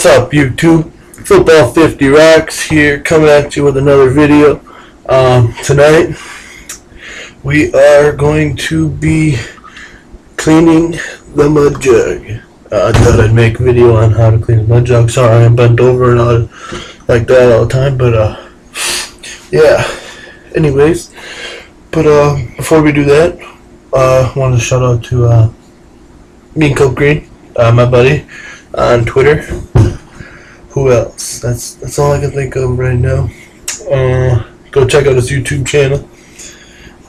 What's up, YouTube? Football 50 Rocks here, coming at you with another video. Um, tonight, we are going to be cleaning the mud jug. Uh, I thought I'd make a video on how to clean the mud jug. Sorry, I'm bent over and all like that all the time, but uh, yeah. Anyways, but uh, before we do that, uh, I wanted to shout out to uh, Cope Green, uh, my buddy on Twitter. Who else? That's that's all I can think of right now. Uh, go check out his YouTube channel.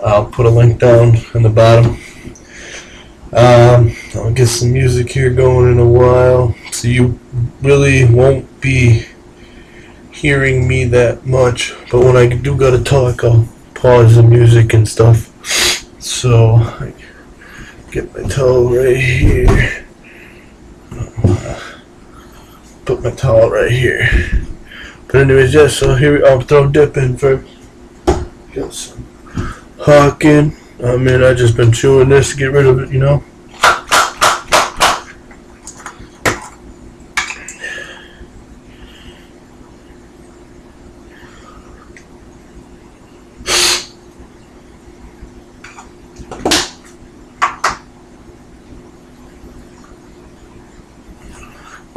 I'll put a link down in the bottom. Um, I'll get some music here going in a while, so you really won't be hearing me that much. But when I do gotta talk, I'll pause the music and stuff. So, get my towel right here my towel right here. But anyways, yeah, so here oh, I'll throw dip in for got some Hawken. I mean I just been chewing this to get rid of it, you know.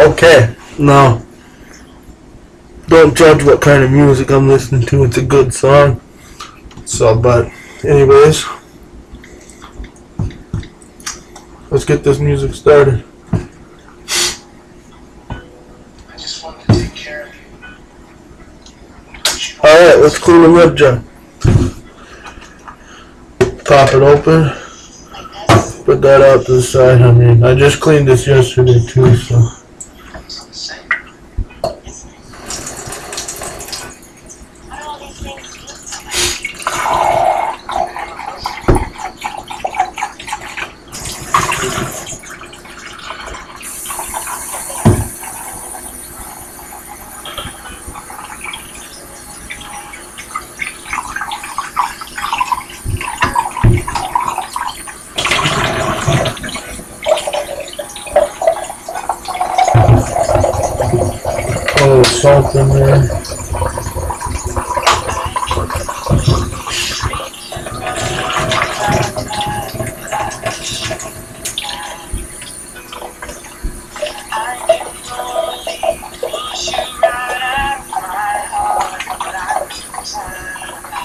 Okay, now don't judge what kind of music I'm listening to. It's a good song. So, but anyways, let's get this music started. I just wanted to take care of you. All right, let's clean the rib jug. Pop it open. Put that out to the side. I mean, I just cleaned this yesterday too, so. Salt in there.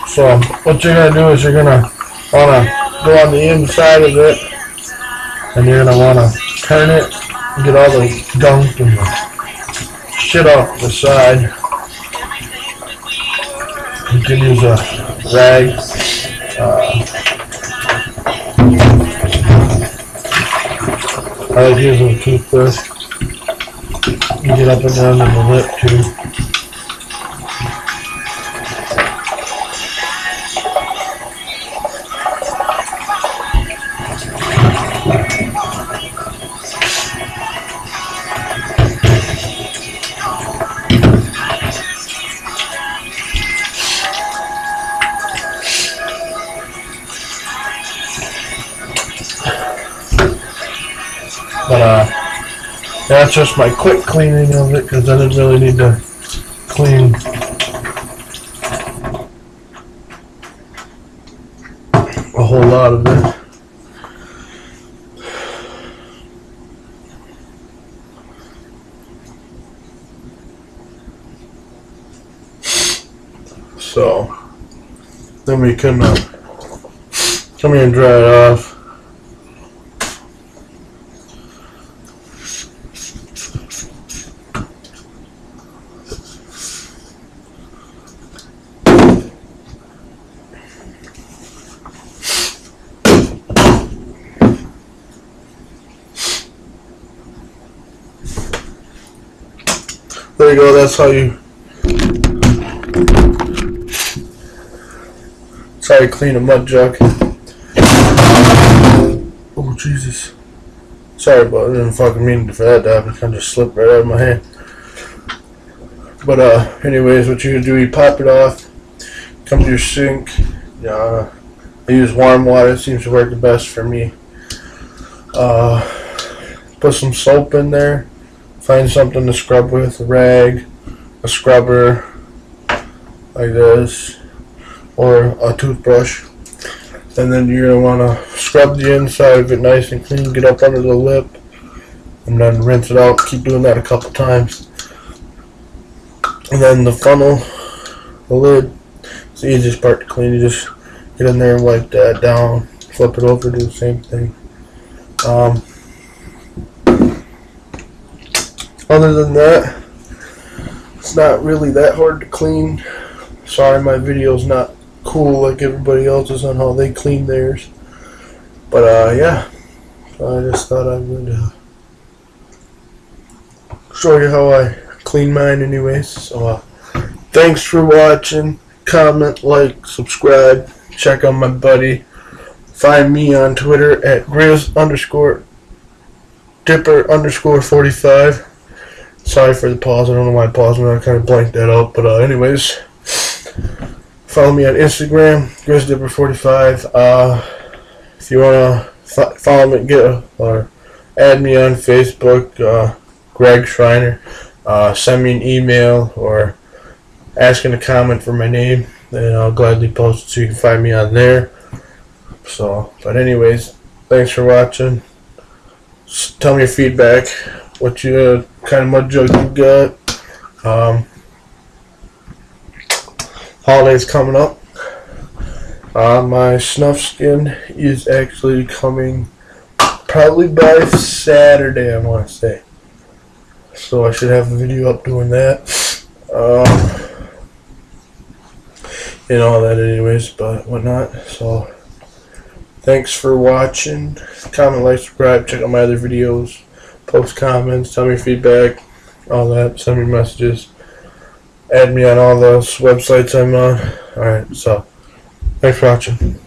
So what you're gonna do is you're gonna wanna go on the inside of it, and you're gonna wanna turn it, and get all the gunk and the shit off the side. You can use a rag. Uh, I like using a toothbrush. You get up and down in the lip too. But uh, that's just my quick cleaning of it because I didn't really need to clean a whole lot of it. So then we can uh, come here and dry it off. There you go, that's how you that's how you clean a mud jug. Oh Jesus. Sorry it, I didn't fucking mean for that to happen. Of just slipped right out of my hand. But uh anyways what you do you pop it off, come to your sink, uh I use warm water, it seems to work the best for me. Uh put some soap in there find something to scrub with, a rag, a scrubber, like this, or a toothbrush. And then you're gonna wanna scrub the inside of it nice and clean, get up under the lip, and then rinse it out. Keep doing that a couple times. And then the funnel, the lid, it's the easiest part to clean. You just get in there and wipe that down, flip it over, do the same thing. Um, other than that, it's not really that hard to clean. Sorry, my video's not cool like everybody else's on how they clean theirs. But uh, yeah, I just thought I would uh, show you how I clean mine, anyways. So uh, thanks for watching. Comment, like, subscribe. Check on my buddy. Find me on Twitter at Grizz underscore Dipper underscore 45. Sorry for the pause. I don't know why I paused. I kind of blanked that out. But uh, anyways, follow me on Instagram, GrizzDipper45. Uh, if you wanna fo- follow me, get a, or add me on Facebook, uh, Greg Schreiner. Uh, send me an email or ask in a comment for my name, and I'll gladly post it so you can find me on there. So, but anyways, thanks for watching. Tell me your feedback. What you uh, kind of mud you got? Um, holidays coming up. Uh, my snuff skin is actually coming probably by Saturday, I want to say. So I should have a video up doing that. Um, and all that, anyways, but whatnot. So thanks for watching. Comment, like, subscribe, check out my other videos, post comments, tell me feedback, all that. Send me messages. Add me on all those websites I'm on. Alright, so thanks for watching.